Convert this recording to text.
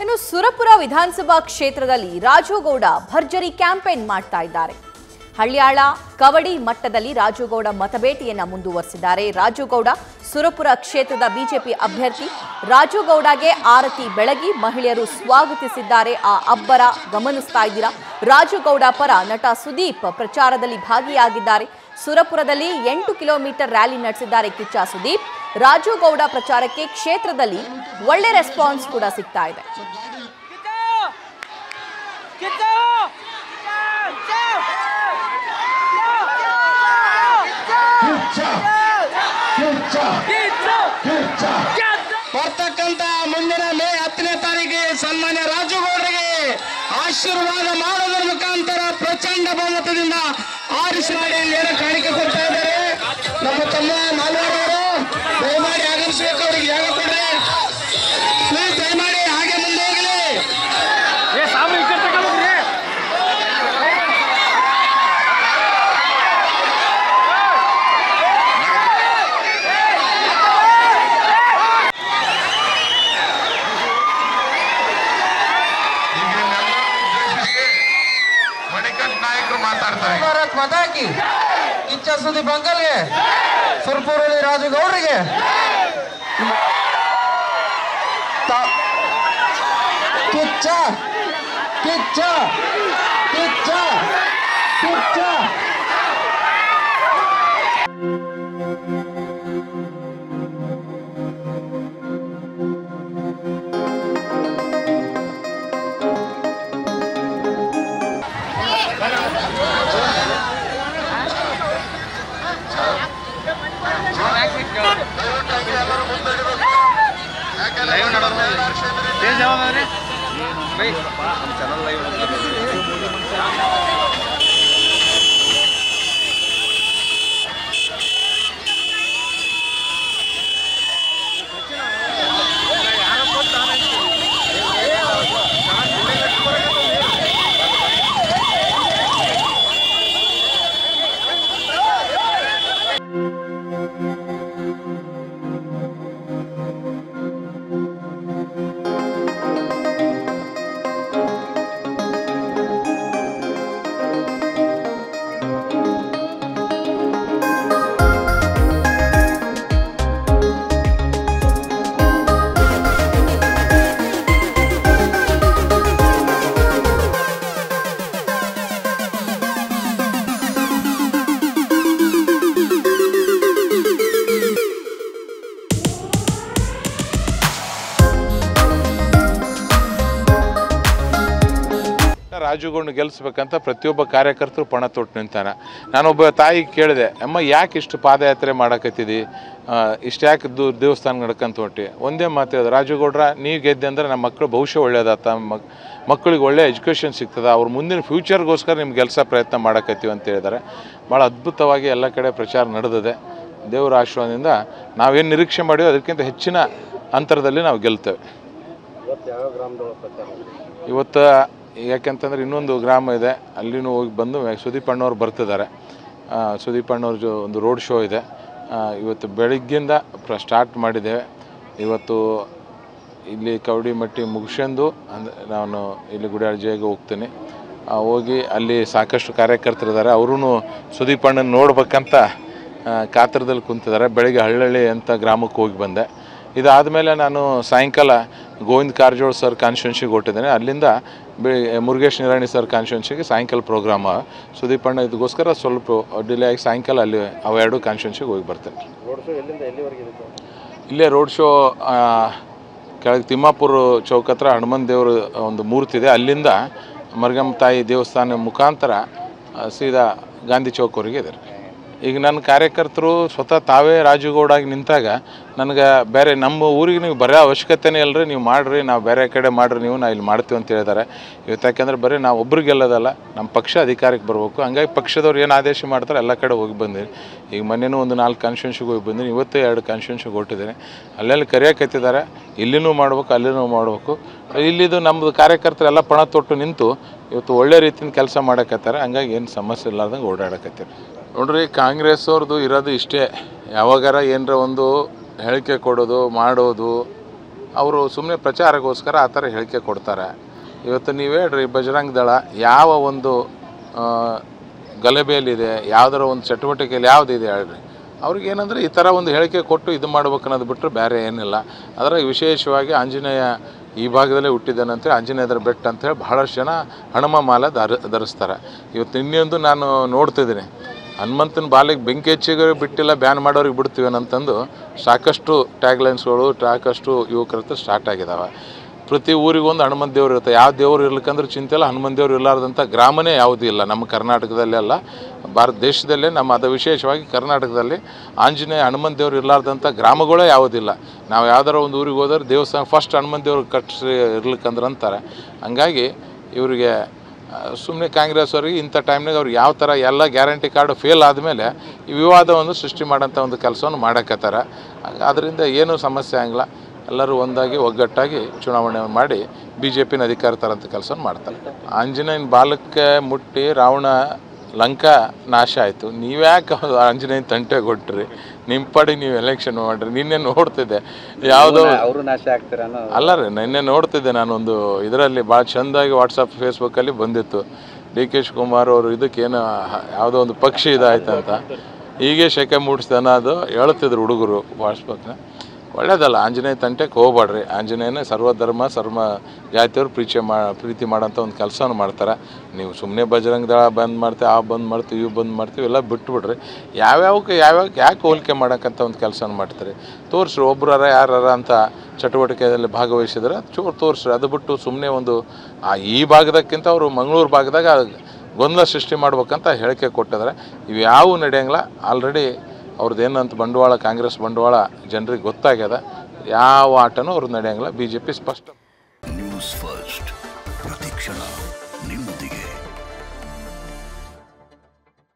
ಇನ್ನು ಸುರಪುರ ವಿಧಾನಸಭಾ ಕ್ಷೇತ್ರದಲ್ಲಿ ರಾಜುಗೌಡ ಭರ್ಜರಿ ಕ್ಯಾಂಪೇನ್ ಮಾಡ್ತಾ ಇದ್ದಾರೆ. ಹಳ್ಯಾಳ, ಕವಡಿ ಮಟ್ಟದಲ್ಲಿ ರಾಜುಗೌಡ ಮತಬೇಟೆಯನ್ನ ಮುಂದುವರೆಸಿದ್ದಾರೆ. ರಾಜುಗೌಡ ಸುರಪುರ ಕ್ಷೇತ್ರದ ಬಿಜೆಪಿ ಅಭ್ಯರ್ಥಿ. ರಾಜುಗೌಡಗೆ ಆರತಿ ಬೆಳಗಿ ಮಹಿಳೆಯರು ಸ್ವಾಗತಿಸಿದ್ದಾರೆ. ಆ ಅಬ್ಬರ ಗಮನಿಸ್ತಾ ಇದ್ದೀರಾ? ರಾಜುಗೌಡ ಪರ ನಟ ಸುದೀಪ್ ಪ್ರಚಾರದಲ್ಲಿ ಭಾಗಿಯಾಗಿದ್ದಾರೆ. ಸುರಪುರದಲ್ಲಿ ಎಂಟು ಕಿಲೋಮೀಟರ್ ರ್ಯಾಲಿ ನಡೆಸಿದ್ದಾರೆ ಕಿಚ್ಚ ಸುದೀಪ್. ರಾಜುಗೌಡ ಪ್ರಚಾರಕ್ಕೆ ಕ್ಷೇತ್ರದಲ್ಲಿ ಒಳ್ಳೆ ರೆಸ್ಪಾನ್ಸ್ ಕೂಡ ಸಿಗ್ತಾ ಇದೆ. ಬರ್ತಕ್ಕಂತ ಮುಂದಿನ ಮೇ ಹತ್ತನೇ ತಾರೀಕಿಗೆ ಸನ್ಮಾನ್ಯ ರಾಜುಗೌಡರಿಗೆ ಆಶೀರ್ವಾದ ಮಾಡೋದ್ರ ಮುಖಾಂತರ ಪ್ರಚಂಡ ಬಹುಮತದಿಂದ ಆರಿಸಿ ಮಾಡಿ ಕಾಣಿಕೆ ಕೊಡ್ತಾ ಇದ್ದಾರೆ. ನಾಯಕರು ಮಾತಾಡ್ತಾರೆ ಭಾರತ್ ಮತಾಕಿ ಕಿಚ್ಚ ಸುದೀಪ್ ಅಂಕಲ್ಗೆ ಸುರ್ಪುರಲ್ಲಿ ರಾಜುಗೌಡರಿಗೆ ತ- ಕಿಚ್ಚ ಕಿಚ್ಚ ಕಿಚ್ಚ ಕಿಚ್ಚ ರಾಜುಗೌಡ ಗೆಲ್ಲಿಸ್ಬೇಕಂತ ಪ್ರತಿಯೊಬ್ಬ ಕಾರ್ಯಕರ್ತರು ಪಣ ತೊಟ್ಟು ನಿಂತಾನೆ. ನಾನೊಬ್ಬ ತಾಯಿ ಕೇಳಿದೆ ಅಮ್ಮ ಯಾಕೆ ಇಷ್ಟು ಪಾದಯಾತ್ರೆ ಮಾಡಕತ್ತಿದ್ದಿ ಇಷ್ಟು ಯಾಕೆ ದೂ ದೇವಸ್ಥಾನ ನಡ್ಕಂತ ಹೊಟ್ಟಿ ಒಂದೇ ಮಾತು ಹೇಳಿದೆ ರಾಜುಗೌಡ್ರ ನೀವು ಗೆದ್ದೆ ಅಂದ್ರೆ ನಮ್ಮ ಮಕ್ಕಳು ಭವಿಷ್ಯ ಒಳ್ಳೇದಾತ. ಮಕ್ ಮಕ್ಕಳಿಗೆ ಒಳ್ಳೆ ಎಜುಕೇಷನ್ ಸಿಗ್ತದೆ. ಅವ್ರ ಮುಂದಿನ ಫ್ಯೂಚರ್ಗೋಸ್ಕರ ನಿಮ್ಗೆ ಗೆಲ್ಸೋ ಪ್ರಯತ್ನ ಮಾಡಕತ್ತೀವಿ ಅಂತ ಹೇಳಿದ್ದಾರೆ ಭಾಳ ಅದ್ಭುತವಾಗಿ ಎಲ್ಲ ಕಡೆ ಪ್ರಚಾರ ನಡೆದಿದೆ. ದೇವರ ಆಶೀರ್ವಾದದಿಂದ ನಾವೇನು ನಿರೀಕ್ಷೆ ಮಾಡಿವೋ ಅದಕ್ಕಿಂತ ಹೆಚ್ಚಿನ ಅಂತರದಲ್ಲಿ ನಾವು ಗೆಲ್ತೇವೆ. ಇವತ್ತು ಯಾಕೆಂತಂದ್ರೆ ಇನ್ನೊಂದು ಗ್ರಾಮ ಇದೆ, ಅಲ್ಲಿನೂ ಹೋಗಿ ಬಂದು ಸುದೀಪ್ ಅಣ್ಣವ್ರು ಬರ್ತಿದ್ದಾರೆ. ಸುದೀಪ್ ಅಣ್ಣವ್ರ ಜೊ ಒಂದು ರೋಡ್ ಶೋ ಇದೆ. ಇವತ್ತು ಬೆಳಿಗ್ಗೆಯಿಂದ ಪ್ರ ಸ್ಟಾರ್ಟ್ ಮಾಡಿದ್ದೇವೆ. ಇವತ್ತು ಇಲ್ಲಿ ಕವಡಿಮಟ್ಟಿ ಮುಗಿಸ್ಕೊಂಡು ಅಂದರೆ ನಾನು ಇಲ್ಲಿ ಗುಡಿಯಾಳ್ಜಿಯಾಗಿ ಹೋಗ್ತೀನಿ. ಹೋಗಿ ಅಲ್ಲಿ ಸಾಕಷ್ಟು ಕಾರ್ಯಕರ್ತರಿದ್ದಾರೆ. ಅವರೂ ಸುದೀಪ್ ಅಣ್ಣನ ನೋಡ್ಬೇಕಂತ ಕಾತ್ರದಲ್ಲಿ ಕಾತರದಲ್ಲಿ ಕುಂತಿದ್ದಾರೆ. ಬೆಳಿಗ್ಗೆ ಹಳ್ಳಹಳ್ಳಿ ಅಂತ ಗ್ರಾಮಕ್ಕೆ ಹೋಗಿ ಬಂದೆ. ಇದಾದಮೇಲೆ ನಾನು ಸಾಯಂಕಾಲ ಗೋವಿಂದ್ ಕಾರಜೋಳ ಸರ್ ಕಾನ್ಸ್ಟಿಟ್ಯೂನ್ಸಿಗೆ ಹೊಟ್ಟಿದ್ದೇನೆ ಅಲ್ಲಿಂದ ಬೆ ಮುರುಗೇಶ್ ನಿರಾಣಿ ಸರ್ ಕಾನ್ಸ್ಟಿಟ್ಯೂನ್ಸಿಗೆ ಸಾಯಂಕಾಲ ಪ್ರೋಗ್ರಾಮ ಸುದೀಪ್ ಅಣ್ಣ ಇದಕ್ಕೋಸ್ಕರ ಸ್ವಲ್ಪ ಡಿಲೇ ಆಗಿ ಸಾಯಂಕಾಲ ಅಲ್ಲಿ ಅವೆರಡು ಕಾನ್ಸ್ಟಿಟ್ಯೂನ್ಸಿಗೆ ಹೋಗಿ ಬರ್ತೇನೆ ಇಲ್ಲೇ ರೋಡ್ ಶೋ ಕೆಳಗೆ ತಿಮ್ಮಾಪುರ ಚೌಕ್ ಹತ್ರ ಹನುಮಂತ ದೇವ್ರ ಒಂದು ಮೂರ್ತಿ ಇದೆ. ಅಲ್ಲಿಂದ ಮರ್ಗಮ್ಮ ತಾಯಿ ದೇವಸ್ಥಾನ ಮುಖಾಂತರ ಸೀದಾ ಗಾಂಧಿ ಚೌಕ್ವರೆಗೆ ಇದೆ. ಈಗ ನನ್ನ ಕಾರ್ಯಕರ್ತರು ಸ್ವತಃ ತಾವೇ ರಾಜುಗೌಡಾಗಿ ನಿಂತಾಗ ನನಗೆ ಬೇರೆ ನಮ್ಮ ಊರಿಗೆ ನೀವು ಬರೋ ಅವಶ್ಯಕತೆನೇ ಇಲ್ಲರಿ ನೀವು ಮಾಡಿರಿ, ನಾವು ಬೇರೆ ಕಡೆ ಮಾಡಿರಿ, ನೀವು ನಾವು ಇಲ್ಲಿ ಮಾಡ್ತೀವಿ ಅಂತ ಹೇಳಿದ್ದಾರೆ ಇವತ್ತು ಯಾಕೆಂದ್ರೆ ಬರೀ ನಾವು ಒಬ್ರು ಗೆಲ್ಲೋದಲ್ಲ, ನಮ್ಮ ಪಕ್ಷ ಅಧಿಕಾರಕ್ಕೆ ಬರಬೇಕು. ಹಂಗಾಗಿ ಪಕ್ಷದವ್ರು ಏನು ಆದೇಶ ಮಾಡ್ತಾರೆ, ಎಲ್ಲ ಕಡೆ ಹೋಗಿ ಬಂದಿರಿ. ಈಗ ಮೊನ್ನೆನೂ ಒಂದು ನಾಲ್ಕು ಕಾನ್ಸ್ಟಿಟ್ಯೂನ್ಸಿಗೆ ಹೋಗಿ ಬಂದಿರಿ ಇವತ್ತು ಎರಡು ಕಾನ್ಸ್ಟಿಟ್ಯೂನ್ಸಿಗೆ ಹೊಟ್ಟಿದ್ದೀನಿ ಅಲ್ಲೆಲ್ಲಿ ಕರೆಯಕತ್ತಿದ್ದಾರೆ, ಇಲ್ಲಿನೂ ಮಾಡ್ಬೇಕು, ಅಲ್ಲಿನೂ ಮಾಡಬೇಕು. ಇಲ್ಲಿದು ನಮ್ಮದು ಕಾರ್ಯಕರ್ತರೆಲ್ಲ ಪಣ ತೊಟ್ಟು ನಿಂತು ಇವತ್ತು ಒಳ್ಳೆ ರೀತಿಯಿಂದ ಕೆಲಸ ಮಾಡಕತ್ತಾರೆ. ಹಂಗಾಗಿ ಏನು ಸಮಸ್ಯೆ ಇಲ್ಲಾರ್ದಂಗೆ ಓಡಾಡಕತ್ತಾರೆ ನೋಡ್ರಿ ಕಾಂಗ್ರೆಸ್ ಅವ್ರದ್ದು ಇರೋದು ಇಷ್ಟೇ. ಯಾವಾಗಾರ ಏನರ ಒಂದು ಹೇಳಿಕೆ ಕೊಡೋದು, ಮಾಡೋದು, ಅವರು ಸುಮ್ಮನೆ ಪ್ರಚಾರಕ್ಕೋಸ್ಕರ ಆ ಥರ ಹೇಳಿಕೆ ಕೊಡ್ತಾರೆ. ಇವತ್ತು ನೀವು ಹೇಳ್ರಿ, ಬಜರಂಗ್ ದಳ ಯಾವ ಒಂದು ಗಲಭೆಯಲ್ಲಿದೆ, ಯಾವ್ದಾರ ಒಂದು ಚಟುವಟಿಕೆಯಲ್ಲಿ ಯಾವುದಿದೆ ಹೇಳ್ರಿ. ಅವ್ರಿಗೆ ಏನಂದರೆ ಈ ಥರ ಒಂದು ಹೇಳಿಕೆ ಕೊಟ್ಟು ಇದು ಮಾಡ್ಬೇಕು ಅನ್ನೋದು ಬಿಟ್ಟರೆ ಬೇರೆ ಏನಿಲ್ಲ. ಅದರ ವಿಶೇಷವಾಗಿ ಆಂಜನೇಯ ಈ ಭಾಗದಲ್ಲೇ ಹುಟ್ಟಿದ್ದಾನಂತೇಳಿ ಆಂಜನೇಯದ್ರ ಬೆಟ್ಟ ಅಂತೇಳಿ ಬಹಳಷ್ಟು ಜನ ಹಣಮ ಮಾಲ ಧರ, ಧರಿಸ್ತಾರೆ. ಇವತ್ತು ಇನ್ನೊಂದು ನಾನು ನೋಡ್ತಿದ್ದೀನಿ. ಹನುಮಂತನ ಬಾಲಿಗೆ ಬೆಂಕಿ ಹೆಚ್ಚಿಗೆ ಬಿಟ್ಟಿಲ್ಲ, ಬ್ಯಾನ್ ಮಾಡೋರಿಗೆ ಬಿಡ್ತೀವಿ ಅಂತಂದು ಸಾಕಷ್ಟು ಟ್ಯಾಗ್ಲೈನ್ಸ್ಗಳು, ಸಾಕಷ್ಟು ಯುವಕರ ಹತ್ರ ಸ್ಟಾರ್ಟ್ ಆಗಿದ್ದಾವೆ ಪ್ರತಿ ಊರಿಗೊಂದು ಹನುಮಂತ ದೇವ್ರು ಇರುತ್ತೆ. ಯಾವ ದೇವ್ರು ಇರ್ಲಿಕ್ಕಂದ್ರೆ ಚಿಂತೆ ಇಲ್ಲ, ಹನುಮಂತ ದೇವ್ರು ಇರಲಾರ್ದಂಥ ಗ್ರಾಮನೇ ಯಾವುದೂ ಇಲ್ಲ. ನಮ್ಮ ಕರ್ನಾಟಕದಲ್ಲೇ ಅಲ್ಲ, ಭಾರತ ದೇಶದಲ್ಲೇ ನಮ್ಮ, ಅದು ವಿಶೇಷವಾಗಿ ಕರ್ನಾಟಕದಲ್ಲಿ ಆಂಜನೇಯ ಹನುಮಂತ ದೇವ್ರು ಇರಲಾರ್ದಂಥ ಗ್ರಾಮಗಳೇ ಯಾವುದಿಲ್ಲ ನಾವು ಯಾವ್ದಾರ ಒಂದು ಊರಿಗೆ ಹೋದ್ರೆ ದೇವಸ್ಥಾನ ಫಸ್ಟ್ ಹನುಮಂತ ದೇವ್ರು ಕಟ್ಟಿಸಿ ಇರ್ಲಿಕ್ಕಂದ್ರೆ ಅಂತಾರೆ. ಹಂಗಾಗಿ ಇವರಿಗೆ ಸುಮ್ಮನೆ ಕಾಂಗ್ರೆಸ್ ಅವ್ರಿಗೆ ಇಂಥ ಟೈಮ್ನಾಗ ಅವ್ರು ಯಾವ ಥರ ಎಲ್ಲ ಗ್ಯಾರಂಟಿ ಕಾರ್ಡ್ ಫೇಲ್ ಆದಮೇಲೆ ಈ ವಿವಾದವನ್ನು ಸೃಷ್ಟಿ ಮಾಡೋಂಥ ಒಂದು ಕೆಲಸವನ್ನು ಮಾಡಕತ್ತಾರ. ಅದರಿಂದ ಏನೂ ಸಮಸ್ಯೆ ಆಗಿಲ್ಲ ಎಲ್ಲರೂ ಒಂದಾಗಿ ಒಗ್ಗಟ್ಟಾಗಿ ಚುನಾವಣೆ ಮಾಡಿ ಬಿ ಜೆ ಪಿನ ಅಧಿಕಾರ ತರೋಂಥ ಕೆಲಸ ಮಾಡ್ತಾರೆ. ಆಂಜನೇಯನ ಬಾಲಕ್ಕೆ ಮುಟ್ಟಿ ರಾವಣ ಲಂಕಾ ನಾಶ ಆಯಿತು. ನೀವ್ಯಾಕೆ ಆಂಜನೇಯನ ತಂಟೆ ಕೊಟ್ರಿ ನಿಮ್ಮ ಪಡಿ ನೀವು ಎಲೆಕ್ಷನ್ ಮಾಡಿರಿ. ನಿನ್ನೆ ನೋಡ್ತಿದ್ದೆ. ಯಾವುದೋ ಅವರು ನಾಶ ಆಗ್ತೀರಾ ಅಲ್ಲ ರೀ ನಿನ್ನೆ ನೋಡ್ತಿದ್ದೆ ನಾನೊಂದು ಇದರಲ್ಲಿ ಭಾಳ ಚೆಂದಾಗಿ ವಾಟ್ಸಪ್ ಫೇಸ್ಬುಕ್ಕಲ್ಲಿ ಬಂದಿತ್ತು. ಡಿ ಕೆ ಶಿವಕುಮಾರ್ ಅವರು ಇದಕ್ಕೇನು ಯಾವುದೋ ಒಂದು ಪಕ್ಷಿ ಇದಾಯ್ತಂತ. ಹೀಗೆ ಶೆಕೆ ಮೂಡಿಸ್ತಾನ ಅದು ಹೇಳ್ತಿದ್ರು ಹುಡುಗರು ವಾಟ್ಸ್ಬಕ್ನ ಒಳ್ಳೇದಲ್ಲ. ಆಂಜನೇಯ ತಂಟೆಗೆ ಹೋಗ್ಬೇಡ್ರಿ. ಆಂಜನೇಯನೇ ಸರ್ವಧರ್ಮ, ಸರ್ವ ಜಾತಿಯವ್ರು ಪ್ರೀತಿ ಮಾ, ಪ್ರೀತಿ ಮಾಡೋಂಥ ಒಂದು ಕೆಲಸವನ್ನು ಮಾಡ್ತಾರೆ. ನೀವು ಸುಮ್ಮನೆ ಬಜರಂಗ ದಳ ಬಂದ್ ಮಾಡ್ತೀವಿ, ಆ ಬಂದ್ ಮಾಡ್ತೀವಿ ಇವು ಬಂದ್ ಮಾಡ್ತೀವಿ, ಎಲ್ಲ ಬಿಟ್ಬಿಡ್ರಿ. ಯಾವ್ಯಾವಕ್ಕೆ ಯಾವ್ಯಾವ ಯಾಕೆ ಹೋಲಿಕೆ ಮಾಡೋಕ್ಕಂಥ ಒಂದು ಕೆಲಸನ ಮಾಡ್ತೀರಿ? ತೋರಿಸ್ರಿ, ಒಬ್ರಾರ ಯಾರಾರ ಅಂತ ಚಟುವಟಿಕೆಯಲ್ಲಿ ಭಾಗವಹಿಸಿದ್ರೆ ಚೂರು ತೋರಿಸ್ರಿ. ಅದು ಬಿಟ್ಟು ಸುಮ್ಮನೆ ಒಂದು, ಆ ಈ ಭಾಗದಕ್ಕಿಂತ ಅವರು ಮಂಗಳೂರು ಭಾಗದಾಗ ಗೊಂದಲ ಸೃಷ್ಟಿ ಮಾಡ್ಬೇಕಂತ ಹೇಳಿಕೆ ಕೊಟ್ಟಿದ್ದಾರೆ. ಇವು ಯಾವೂ ನಡೆಯಂಗಿಲ್ಲ. ಆಲ್ರೆಡಿ ಅವ್ರದ್ದು ಏನಂತ ಬಂಡವಾಳ, ಕಾಂಗ್ರೆಸ್ ಬಂಡವಾಳ ಜನರಿಗೆ ಗೊತ್ತಾಗ್ಯದ, ಯಾವ ಆಟನೂ ಅವ್ರದ್ದು ನಡೆಯಂಗಿಲ್ಲ. ಬಿ ಜೆ ಪಿ ಸ್ಪಷ್ಟ